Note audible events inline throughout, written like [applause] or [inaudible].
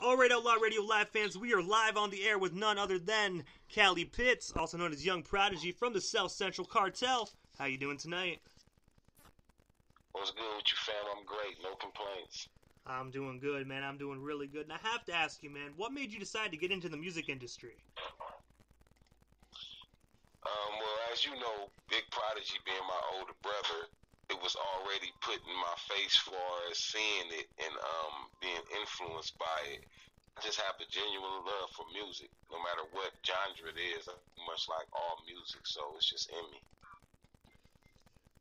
All right, Outlaw Radio Live fans, we are live on the air with none other than Cali Pitts, also known as Young Prodeje from the South Central Cartel. How you doing tonight? What's good with you, fam? I'm great. No complaints. I'm doing good, man. I'm doing really good. And I have to ask you, man, what made you decide to get into the music industry? Um, well, as you know, Big Prodeje being my older brother, it was already put in my face as seeing it and um, being influenced by it. I just have a genuine love for music, no matter what genre it is. Much like all music, so it's just in me.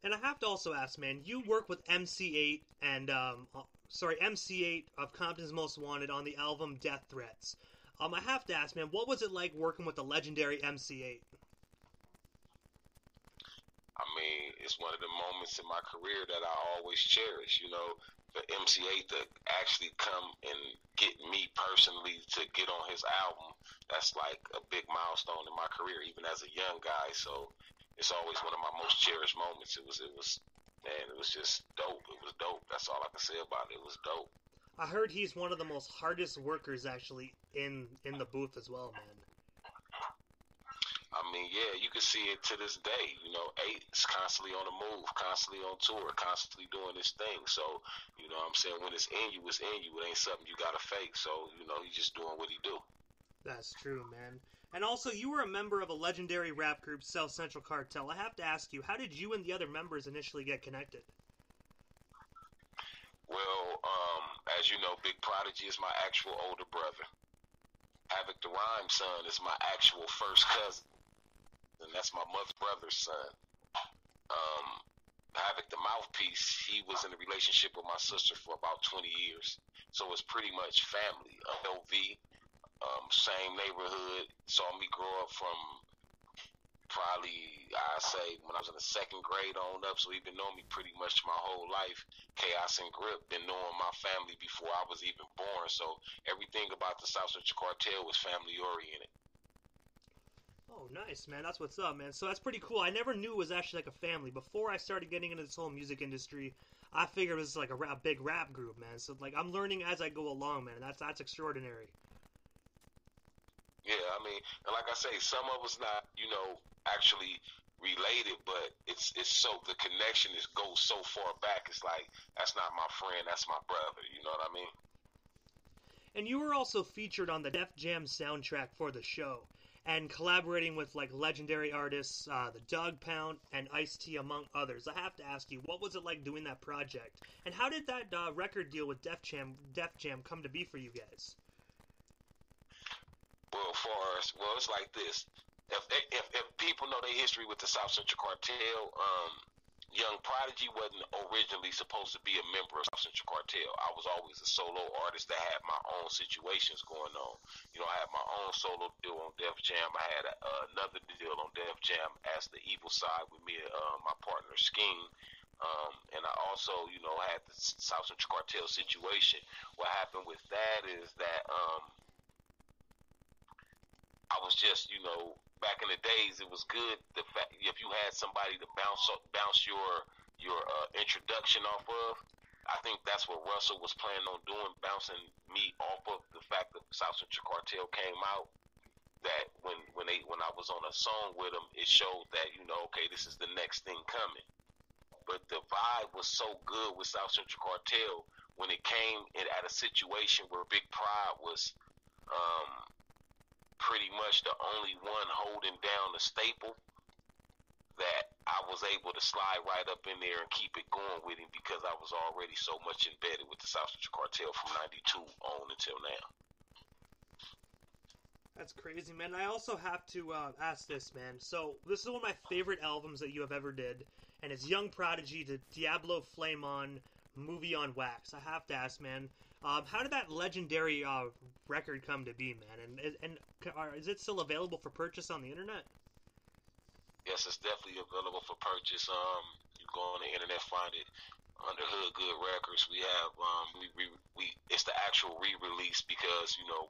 And I have to also ask, man, you work with MC Eiht and um, uh, sorry, MC Eiht of Compton's Most Wanted on the album Death Threatz. Um, I have to ask, man, what was it like working with the legendary MC Eiht? I one of the moments in my career that I always cherish. You know, for MC Eiht to actually come and get me personally to get on his album, that's like a big milestone in my career, even as a young guy. So it's always one of my most cherished moments. It was, it was, man, it was just dope. It was dope. That's all I can say about it. It was dope. I heard he's one of the most hardest workers actually in in the booth as well, man. I mean, yeah, you can see it to this day. You know, Eiht is constantly on the move, constantly on tour, constantly doing this thing. So, you know, what I'm saying when it's in you, it's in you. It ain't something you gotta fake. So, you know, he's just doing what he do. That's true, man. And also, you were a member of a legendary rap group, South Central Cartel. I have to ask you, how did you and the other members initially get connected? Well, um, as you know, Big Prodeje is my actual older brother. Havoc the Rhymeson is my actual first cousin and that's my mother's brother's son. Um, Havoc the mouthpiece, he was in a relationship with my sister for about 20 years, so it's pretty much family. LV, um, same neighborhood, saw me grow up from probably I say when I was in the second grade on up, so he been knowing me pretty much my whole life. Kaos and Grip been knowing my family before I was even born, so everything about the South Central Cartel was family oriented. Oh, nice, man. That's what's up, man. So that's pretty cool. I never knew it was actually like a family. Before I started getting into this whole music industry, I figured it was like a rap, big rap group, man. So like I'm learning as I go along, man. That's that's extraordinary. Yeah, I mean, and like I say, some of us not, you know, actually related, but it's it's so the connection is goes so far back. It's like that's not my friend, that's my brother. You know what I mean? And you were also featured on the Def Jam soundtrack for the show and collaborating with like legendary artists, uh, the Dogg Pound and Ice T, among others. I have to ask you, what was it like doing that project, and how did that uh, record deal with Def Jam, Def Jam come to be for you guys? Well, for us, well, it's like this. If, if, if people know their history with the South Central Cartel, um, Young Prodeje wasn't originally supposed to be a member of South Central Cartel. I was always a solo artist that had my own situations going on. You know, I had my own solo deal on Def Jam. I had a, uh, another deal on Def Jam as the evil side with me and uh, my partner Scheme. Um, and I also, you know, had the South Central Cartel situation. What happened with that is that um, I was just, you know, back in the days, it was good. The fact if you had somebody to bounce bounce your your uh, introduction off of, I think that's what Russell was planning on doing, bouncing me off of the fact that South Central Cartel came out. That when when they when I was on a song with them, it showed that you know, okay, this is the next thing coming. But the vibe was so good with South Central Cartel when it came in at a situation where Big Prod was um, pretty much the only one holding down the staple that I was able to slide right up in there and keep it going with him because I was already so much embedded with the South Cartel from 92 on until now. That's crazy, man. I also have to uh, ask this, man. So, this is one of my favorite albums that you have ever did, and it's Young Prodeje, the Diablo Flame On movie on wax. I have to ask, man, um, how did that legendary uh, record come to be, man? And and is it still available for purchase on the internet? Yes, it's definitely available for purchase. Um, you go on the internet, find it under Hood Good Records. We have um, we, we we it's the actual re-release because you know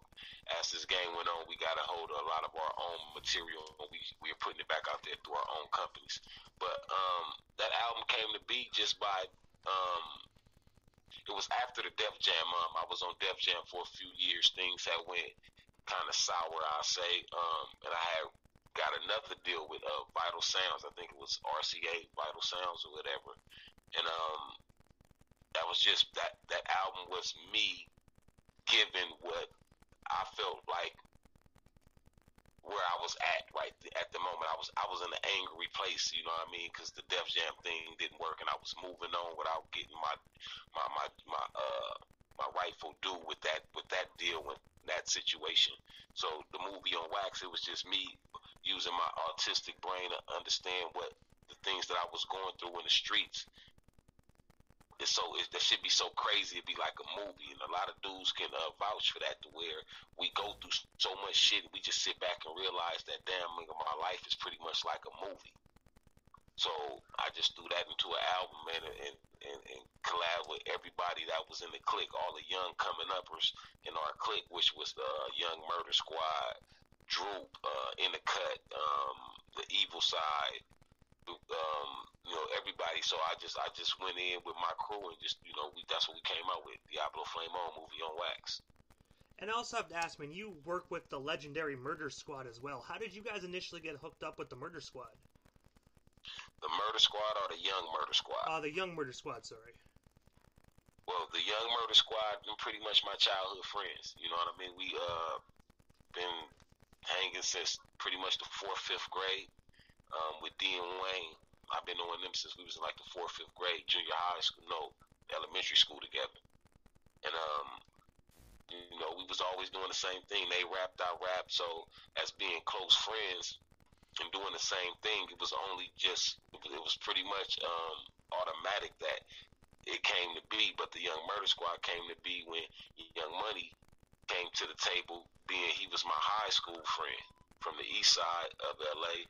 as this game went on, we got a hold of a lot of our own material. And We we are putting it back out there through our own companies. But um, that album came to be just by um, it was after the Def Jam. Um, I was on Def Jam for a few years. Things had went kind of sour, I say. Um, and I had got another deal with uh, Vital Sounds. I think it was RCA Vital Sounds or whatever. And um, that was just that that album was me giving what I felt like where I was at right at the moment. I was I was in an angry place, you know what I mean? Because the Def Jam thing didn't work, and I was moving on without getting my my my my uh my rightful due with that with that deal with that situation. So the movie on Wax, it was just me using my autistic brain to understand what the things that I was going through in the streets it's so it, that should be so crazy. It'd be like a movie, and a lot of dudes can uh, vouch for that. To where we go through so much shit, we just sit back and realize that damn, nigga, my life is pretty much like a movie. So I just threw that into an album, man, and, and, and collab with everybody that was in the clique, all the young coming uppers in our clique, which was the uh, Young Murder Squad, Droop, uh, in the cut, um, the Evil Side, um, you know everybody. So I just I just went in with my crew and just you know we that's what we came out with Diablo Flame On movie on wax. And I also have to ask, man, you work with the legendary Murder Squad as well. How did you guys initially get hooked up with the Murder Squad? The Murder Squad or the Young Murder Squad? Uh, the Young Murder Squad, sorry. Well, the Young Murder Squad been pretty much my childhood friends. You know what I mean? We uh been hanging since pretty much the fourth, fifth grade um, with D and Wayne. I've been knowing them since we was in like the fourth, fifth grade, junior high school, no, elementary school together. And um, you know, we was always doing the same thing. They rapped, I rapped. So as being close friends and doing the same thing, it was only just it was pretty much um, automatic that it came to be. But the Young Murder Squad came to be when Young Money came to the table, being he was my high school friend from the east side of LA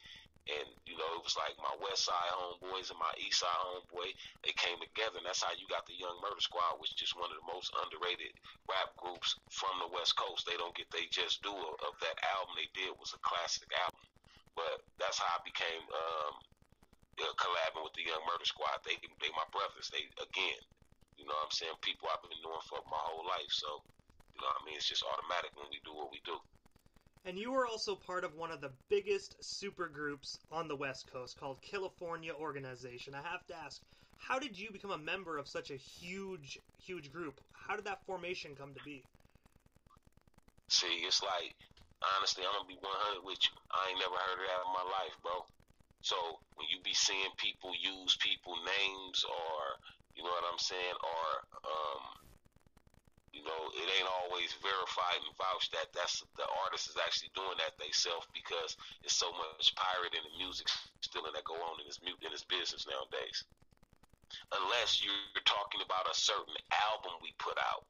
and you know it was like my West Side homeboys and my East Side homeboy. They came together, and that's how you got the Young Murder Squad, which is one of the most underrated rap groups from the West Coast. They don't get they just do of that album they did was a classic album, but that's how I became um, uh, collabing with the Young Murder Squad. They they my brothers. They again, you know what I'm saying people I've been knowing for my whole life. So you know what I mean it's just automatic when we do what we do. And you were also part of one of the biggest super groups on the West Coast called California Organization. I have to ask, how did you become a member of such a huge, huge group? How did that formation come to be? See, it's like, honestly, I'm gonna be 100 with you. I ain't never heard of that in my life, bro. So when you be seeing people use people names or, you know what I'm saying, or um, you know, it ain't always verified and vouched that that's the artist is actually doing that they self because it's so much pirate in the music still in that go on in this in this business nowadays. Unless you're talking about a certain album we put out,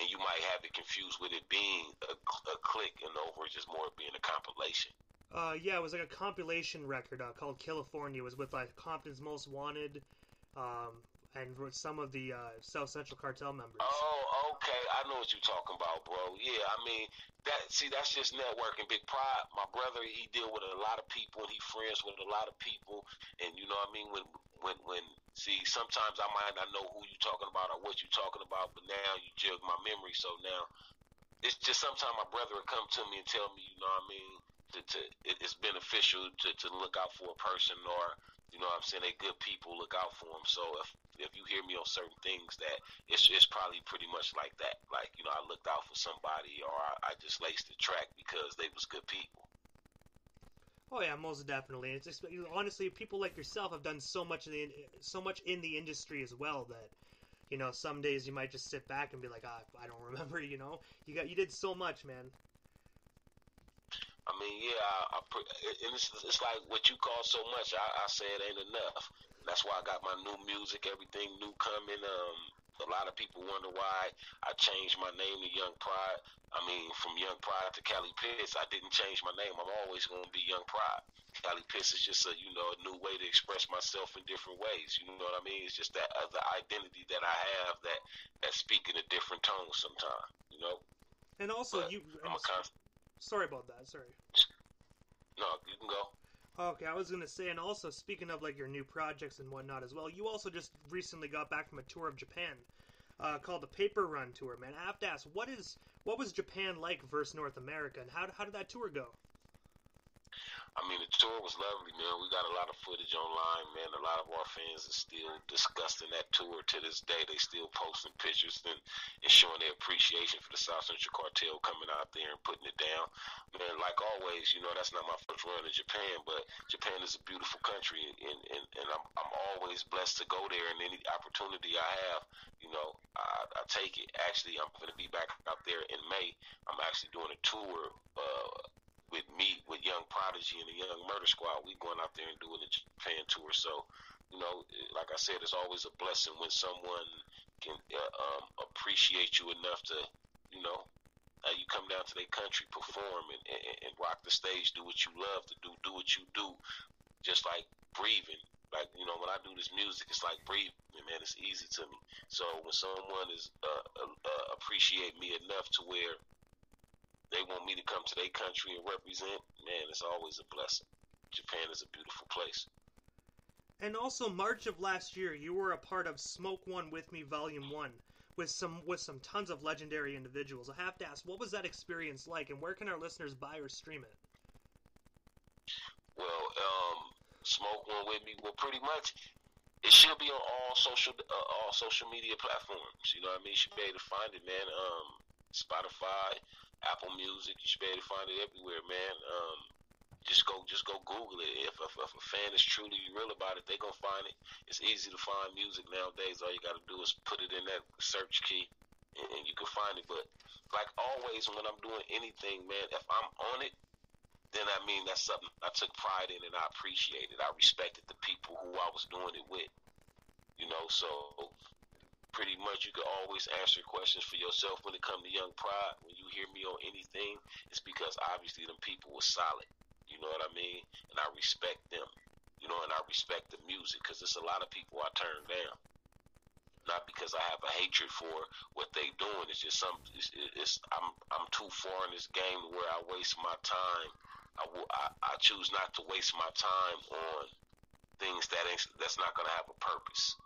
and you might have it confused with it being a, a click and over just more being a compilation. Uh, yeah, it was like a compilation record uh, called California. It was with like Compton's Most Wanted, um, and with some of the uh, South Central Cartel members. Oh, okay, I know what you're talking about, bro. Yeah, I mean that. See, that's just networking. Big Prod, my brother, he deal with a lot of people, and he friends with a lot of people, and you know what I mean. When when when see, sometimes I might not know who you're talking about or what you're talking about, but now you jug my memory. So now it's just sometimes my brother will come to me and tell me, you know what I mean. To, to it's beneficial to, to look out for a person or you know what I'm saying? They good people. Look out for them. So if if you hear me on certain things, that it's it's probably pretty much like that. Like you know, I looked out for somebody, or I, I just laced the track because they was good people. Oh yeah, most definitely. It's just honestly, people like yourself have done so much in the so much in the industry as well that you know some days you might just sit back and be like, ah, I don't remember. [laughs] You know, you got you did so much, man. I mean, yeah, I, I and it's, it's like what you call so much. I, I say it ain't enough. That's why I got my new music, everything new coming. Um, a lot of people wonder why I changed my name to Young Prod. I mean, from Young Prod to Cali Pitts, I didn't change my name. I'm always going to be Young Prod. Cali Pitts is just a you know a new way to express myself in different ways. You know what I mean? It's just that other identity that I have that that speak in a different tone sometimes. You know. And also, but you. I'm a constant Sorry about that. Sorry. No, you can go. Okay, I was gonna say, and also speaking of like your new projects and whatnot as well, you also just recently got back from a tour of Japan. uh, called the Paper Run Tour. Man, I have to ask, what is what was Japan like versus North America, and how how did that tour go? I mean, the tour was lovely, man. We got a lot of footage online, man. A lot of our fans are still discussing that tour to this day. They still posting pictures and, and showing their appreciation for the South Central Cartel coming out there and putting it down. Man, like always, you know, that's not my first run to Japan, but Japan is a beautiful country, and, and, and I'm, I'm always blessed to go there. And any opportunity I have, you know, I, I take it. Actually, I'm going to be back out there in May. I'm actually doing a tour. Uh, with me, with Young Prodeje and the Young Murder Squad, we going out there and doing the Japan tour. So, you know, like I said, it's always a blessing when someone can uh, um, appreciate you enough to, you know, uh, you come down to their country, perform, and, and, and rock the stage, do what you love to do, do what you do, just like breathing. Like you know, when I do this music, it's like breathing, man. It's easy to me. So when someone is uh, uh, uh appreciate me enough to where they want me to come to their country and represent, man, it's always a blessing. Japan is a beautiful place. And also, March of last year, you were a part of Smoke One with Me Volume One with some with some tons of legendary individuals. I have to ask, what was that experience like, and where can our listeners buy or stream it? Well, um, Smoke One with Me. Well, pretty much, it should be on all social uh, all social media platforms. You know what I mean? You should be able to find it, man. Um, Spotify, Apple Music. You should be able to find it everywhere, man. Um, just go, just go Google it. If, if, if a fan is truly real about it, they gonna find it. It's easy to find music nowadays. All you gotta do is put it in that search key, and, and you can find it. But like always, when I'm doing anything, man, if I'm on it, then I mean that's something I took pride in and I appreciated. I respected the people who I was doing it with. You know, so pretty much you can always answer questions for yourself when it comes to Young Prod. When you hear me on anything, it's because obviously them people were solid. You know what I mean? And I respect them. You know, and I respect the music because there's a lot of people I turn down. Not because I have a hatred for what they doing. It's just some. It's, it's I'm I'm too far in this game where I waste my time. I, I, I choose not to waste my time on things that ain't that's not gonna have a purpose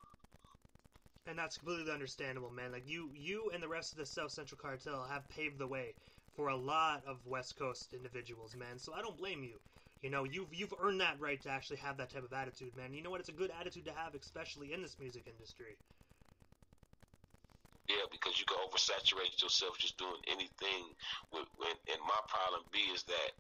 and that's completely understandable, man. Like you, you and the rest of the South Central Cartel have paved the way for a lot of West Coast individuals, man. So I don't blame you. You know, you've you've earned that right to actually have that type of attitude, man. You know what? It's a good attitude to have, especially in this music industry. Yeah, because you can oversaturate yourself just doing anything. With, with, and my problem B is that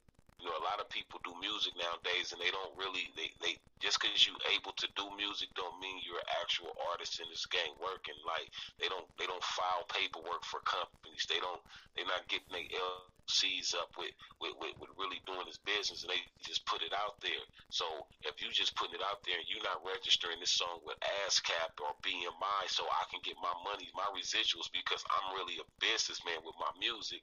know, a lot of people do music nowadays, and they don't really they they just because you able to do music don't mean you're an actual artist in this game working. Like they don't they don't file paperwork for companies. They don't they're not getting their LCs up with, with with with really doing this business, and they just put it out there. So if you just putting it out there and you're not registering this song with ASCAP or BMI, so I can get my money, my residuals, because I'm really a businessman with my music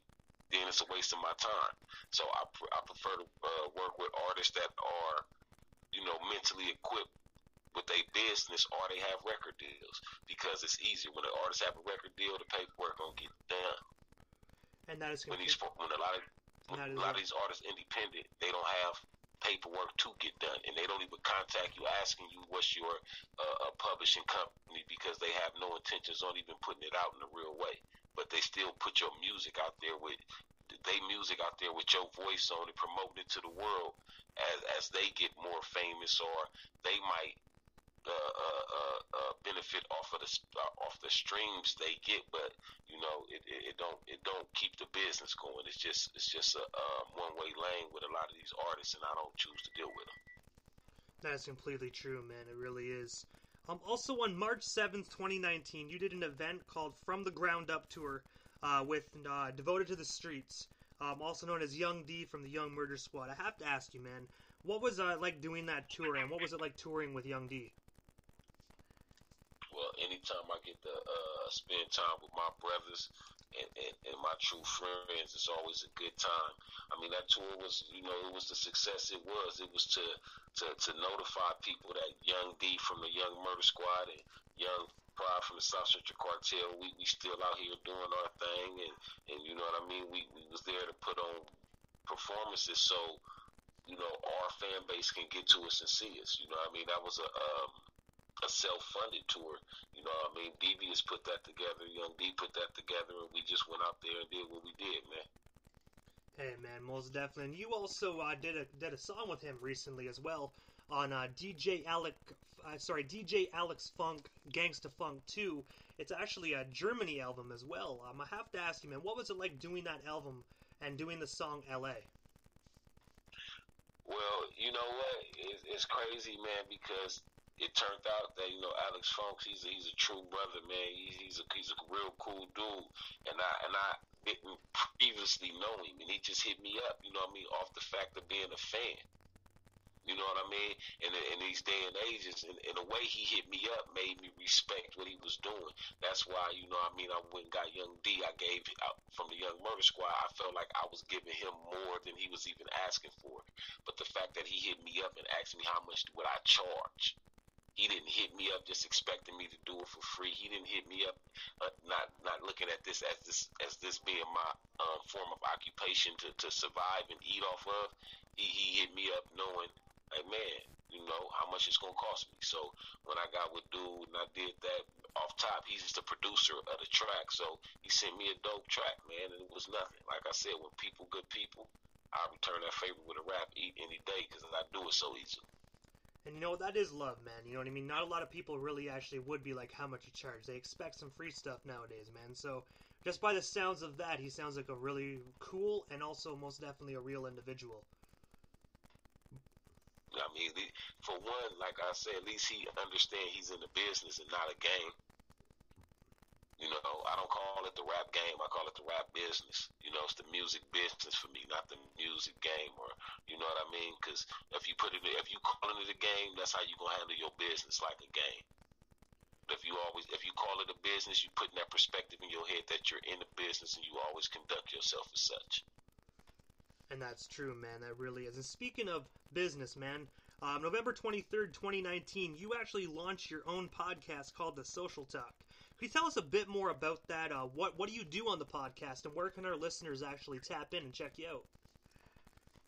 then it's a waste of my time. So I, pr- I prefer to uh, work with artists that are, you know, mentally equipped with a business or they have record deals because it's easier when the artists have a record deal, the paperwork gonna get done. And that is when these when a lot of when a lot of these artists independent, they don't have paperwork to get done, and they don't even contact you asking you what's your uh, publishing company because they have no intentions on even putting it out in a real way but they still put your music out there with they music out there with your voice on it, promoting it to the world as as they get more famous, or they might uh, uh, uh, uh benefit off of the uh, off the streams they get, but you know it, it, it, don't it don't keep the business going. It's just it's just a one way lane with a lot of these artists, and I don't choose to deal with them. That's completely true, man. It really is. Um, also on March 7th, 2019, you did an event called From the Ground Up Tour uh, with uh, Devoted to the Streets, um, also known as Young D from the Young Murder Squad. I have to ask you, man, what was uh, like doing that tour, and what was it like touring with Young D? Well, anytime I get to uh, spend time with my brothers and, and, and my true friends. It's always a good time. I mean, that tour was, you know, it was the success it was. It was to to, to notify people that Young D from the Young Murder Squad and Young Prod from the South Central Cartel, we, we still out here doing our thing, and and you know what I mean. We we was there to put on performances so you know our fan base can get to us and see us. You know what I mean. That was a um, a self-funded tour. You know what I mean? Has put that together. Young D put that together, and we just went out there and did what we did, man. Hey man, most definitely. And you also uh, did a did a song with him recently as well on uh, DJ Alec, uh, sorry DJ Alex Funk Gangsta Funk 2. It's actually a Germany album as well. Um, I have to ask you, man, what was it like doing that album and doing the song LA? Well, you know what? It's, it's crazy, man, because it turned out that you know Alex Funk, he's a, he's a true brother, man. He's he's a he's a real cool dude, and I and I didn't previously know him, and he just hit me up, you know what I mean, off the fact of being a fan. You know what I mean? And in, these day and ages, and, and the way he hit me up made me respect what he was doing. That's why, you know what I mean, I went and got Young D. I gave out from the Young Murder Squad. I felt like I was giving him more than he was even asking for. But the fact that he hit me up and asked me how much would I charge, he didn't hit me up just expecting me to do it for free. He didn't hit me up uh, not not looking at this as this as this being my um, form of occupation to, to survive and eat off of. He he hit me up knowing hey man, you know how much it's gonna cost me. So when I got with dude and I did that off top, he's just the producer of the track. So he sent me a dope track, man, and it was nothing. Like I said, when people good people, I return that favor with a rap eat any day because I do it so easily. And you know that is love, man. You know what I mean. Not a lot of people really actually would be like, "How much you charge?" They expect some free stuff nowadays, man. So just by the sounds of that, he sounds like a really cool and also most definitely a real individual. I mean, for one, like I said, at least he understand he's in the business and not a game. You know, I don't call it the rap game. I call it the rap business. You know, it's the music business for me, not the music game. Or you know what I mean? Because if you put it, if you calling it a game, that's how you gonna handle your business like a game. But if you always, if you call it a business, you put in that perspective in your head that you're in the business and you always conduct yourself as such. And that's true, man. That really is. And speaking of business, man, um, November 23rd, 2019, you actually launched your own podcast called The Social Talk. Could you tell us a bit more about that? Uh, what what do you do on the podcast, and where can our listeners actually tap in and check you out?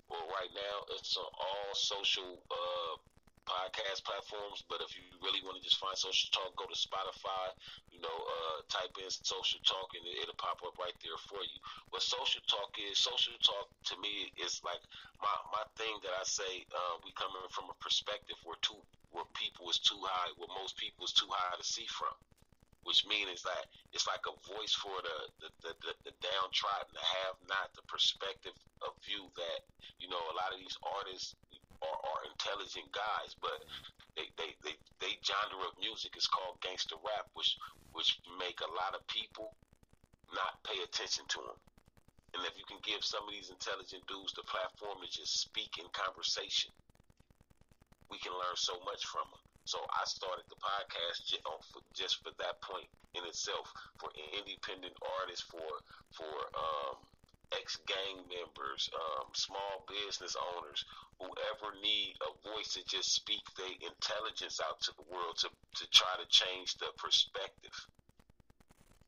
Well, right now it's on all social uh, podcast platforms. But if you really want to just find Social Talk, go to Spotify. You know, uh, type in Social Talk, and it, will pop up right there for you. What Social Talk is, Social Talk to me is like my my thing that I say. Uh, we coming from a perspective where two where people is too high, where most people is too high to see from which means that it's like a voice for the the, the, the, the downtrodden, the have not, the perspective of view that you know a lot of these artists are, are intelligent guys, but they, they, they, they genre of music is called gangster rap, which which make a lot of people not pay attention to them. And if you can give some of these intelligent dudes the platform to just speak in conversation, we can learn so much from them. So I started the podcast just for that point in itself for independent artists, for for um, ex gang members, um, small business owners, whoever need a voice to just speak their intelligence out to the world to to try to change the perspective.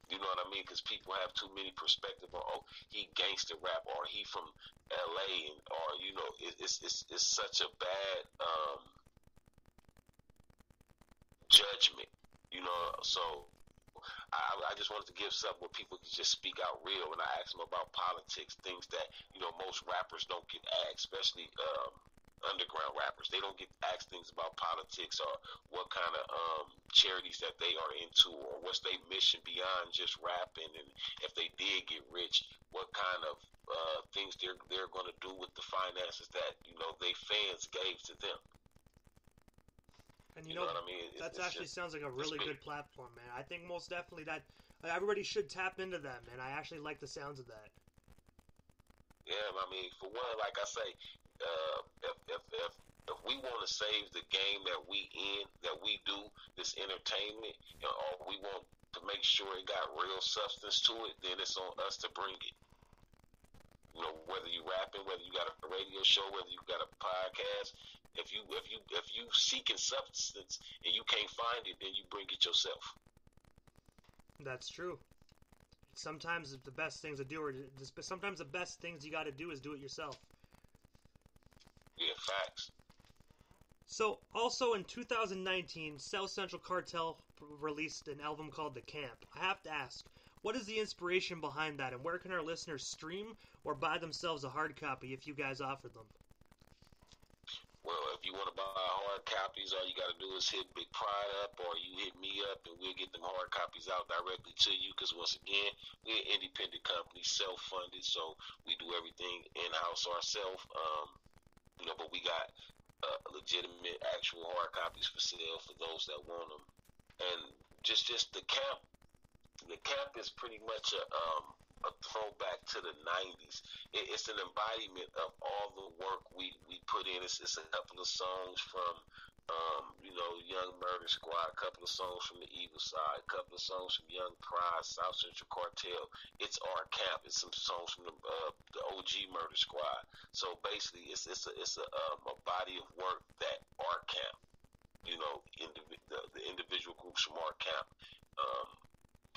You know what I mean? Because people have too many perspective on oh he gangster rap or he from L.A. or you know it, it's it's it's such a bad um, judgment, you know. So I, I just wanted to give something where people can just speak out real. And I asked them about politics, things that you know most rappers don't get asked, especially um, underground rappers. They don't get asked things about politics or what kind of um, charities that they are into or what's their mission beyond just rapping. And if they did get rich, what kind of uh, things they're they're going to do with the finances that you know they fans gave to them. And you, you know, know I mean? That actually just, sounds like a really good platform, man. I think most definitely that everybody should tap into that, man. I actually like the sounds of that. Yeah, I mean, for one, like I say, uh, if, if, if if we want to save the game that we in, that we do, this entertainment, you know, or we want to make sure it got real substance to it, then it's on us to bring it. Whether you rapping, whether you got a radio show, whether you got a podcast, if you if you if you seeking substance and you can't find it, then you bring it yourself. That's true. Sometimes the best things to do are sometimes the best things you got to do is do it yourself. Yeah, facts. So, also in 2019, South Central Cartel released an album called The Camp. I have to ask, what is the inspiration behind that, and where can our listeners stream or buy themselves a hard copy if you guys offer them? Well, if you want to buy hard copies, all you got to do is hit Big Prod up, or you hit me up, and we'll get them hard copies out directly to you. Because once again, we're an independent company, self-funded, so we do everything in-house ourselves. Um, you know, but we got uh, legitimate, actual hard copies for sale for those that want them. And just, just the camp, the camp is pretty much a um, a throwback to the 90s. It, it's an embodiment of all the work we, we put in. It's, it's a couple of songs from, um, you know, Young Murder Squad, a couple of songs from the Evil Side, a couple of songs from Young Prod, South Central Cartel. It's our camp. It's some songs from the, uh, the OG Murder Squad. So basically, it's it's a it's a, um, a body of work that our camp, you know, indiv- the, the individual groups from our camp. Um,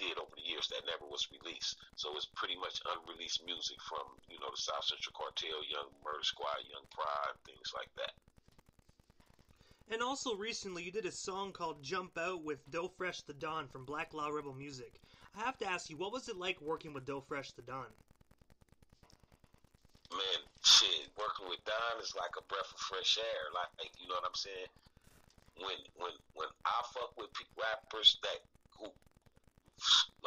did over the years that never was released. So it's pretty much unreleased music from, you know, the South Central Cartel, Young Murder Squad, Young Prod, things like that. And also recently you did a song called Jump Out with Doe Fresh the Don from Black Law Rebel Music. I have to ask you, what was it like working with Doe Fresh the Don? Man, shit, working with Don is like a breath of fresh air. Like, you know what I'm saying? When when when I fuck with rappers that who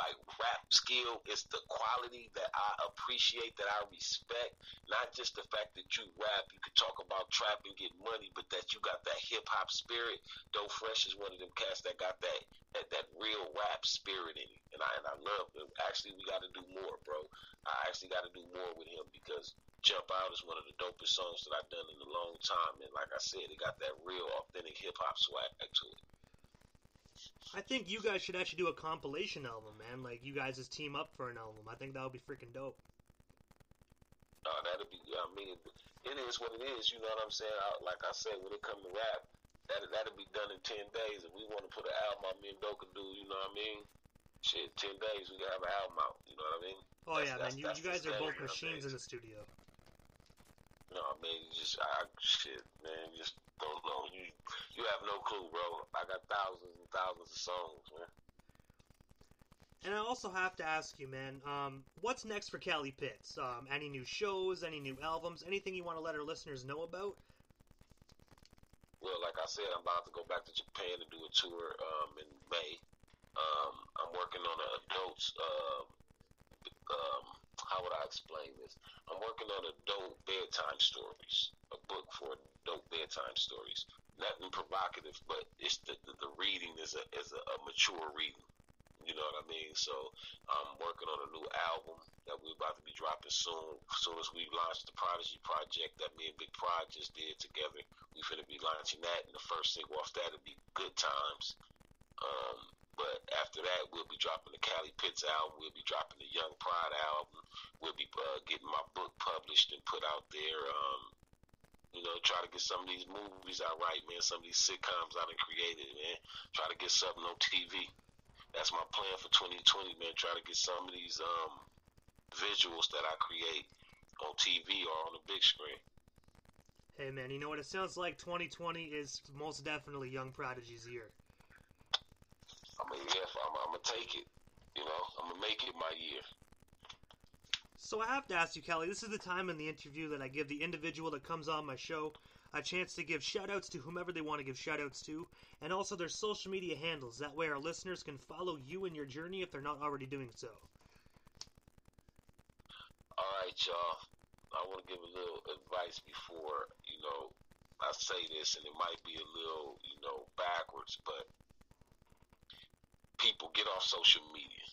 like rap skill is the quality that I appreciate, that I respect. Not just the fact that you rap, you can talk about trap and get money, but that you got that hip hop spirit. Doe Fresh is one of them cats that got that that, that real rap spirit in it, and I and I love him. Actually, we got to do more, bro. I actually got to do more with him because Jump Out is one of the dopest songs that I've done in a long time, and like I said, it got that real authentic hip hop swag to it. I think you guys should actually do a compilation album, man. Like you guys just team up for an album. I think that would be freaking dope. Uh, that'd be. I mean, it is what it is. You know what I'm saying? I, like I said, when it comes to rap, that that'll be done in ten days. If we want to put an album out, me and Doe can do. You know what I mean? Shit, ten days we can have an album out. You know what I mean? Oh that's, yeah, that's, man. You, you guys are both machines in the studio. No, I mean, just I shit, man. Just don't know. You you have no clue, bro. I got thousands and thousands of songs, man. And I also have to ask you, man, um, what's next for Cali Pitts? Um, any new shows, any new albums, anything you want to let our listeners know about? Well, like I said, I'm about to go back to Japan to do a tour um, in May. Um, I'm working on an adults. Uh, um, how would I explain this? I'm working on adult bedtime stories, a book for adult bedtime stories nothing provocative, but it's the, the, the reading is a is a, a, mature reading. You know what I mean? So I'm working on a new album that we're about to be dropping soon. As soon as we launch the Prodigy project that me and Big Prod just did together, we're going to be launching that, and the first single off that will be Good Times. Um, but after that, we'll be dropping the Cali Pitts album. We'll be dropping the Young Prod album. We'll be uh, getting my book published and put out there. Um, you know, try to get some of these movies out right, man. Some of these sitcoms I done created, man. Try to get something on TV. That's my plan for 2020, man. Try to get some of these um, visuals that I create on TV or on the big screen. Hey, man, you know what? It sounds like 2020 is most definitely Young Prodeje's year. I mean, yeah, I'm, I'm going to take it. You know, I'm going to make it my year. So I have to ask you, Cali, this is the time in the interview that I give the individual that comes on my show a chance to give shoutouts to whomever they want to give shoutouts to, and also their social media handles. That way our listeners can follow you in your journey if they're not already doing so. All right, y'all. I want to give a little advice before, you know, I say this, and it might be a little, you know, backwards, but people get off social media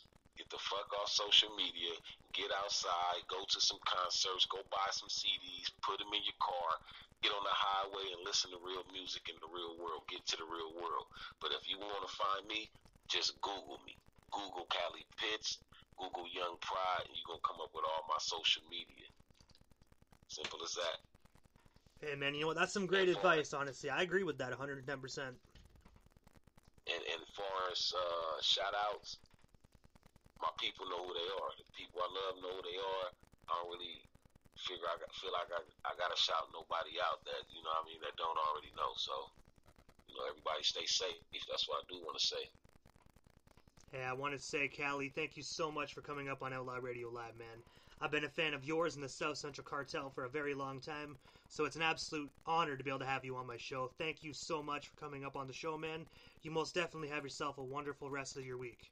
Get the fuck off social media. Get outside. Go to some concerts. Go buy some CDs. Put them in your car. Get on the highway and listen to real music in the real world. Get to the real world. But if you want to find me, just Google me. Google Cali Pitts. Google Young Prod, and you're gonna come up with all my social media. Simple as that. Hey man, you know what? That's some great advice. Honestly, I agree with that 110. percent And and far as uh, shout outs, my people know who they are. The people I love know who they are. I don't really figure I got, feel like I I gotta shout nobody out that you know I mean that don't already know. So you know everybody stay safe. That's what I do want to say. Hey, I want to say, Cali, thank you so much for coming up on Outlaw Radio Live, man. I've been a fan of yours and the South Central Cartel for a very long time, so it's an absolute honor to be able to have you on my show. Thank you so much for coming up on the show, man. You most definitely have yourself a wonderful rest of your week.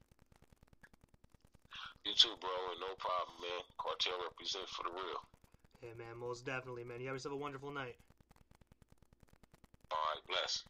You too, bro, and no problem, man. Cartel represent for the real. Hey, man, most definitely, man. You have yourself a wonderful night. All right, bless.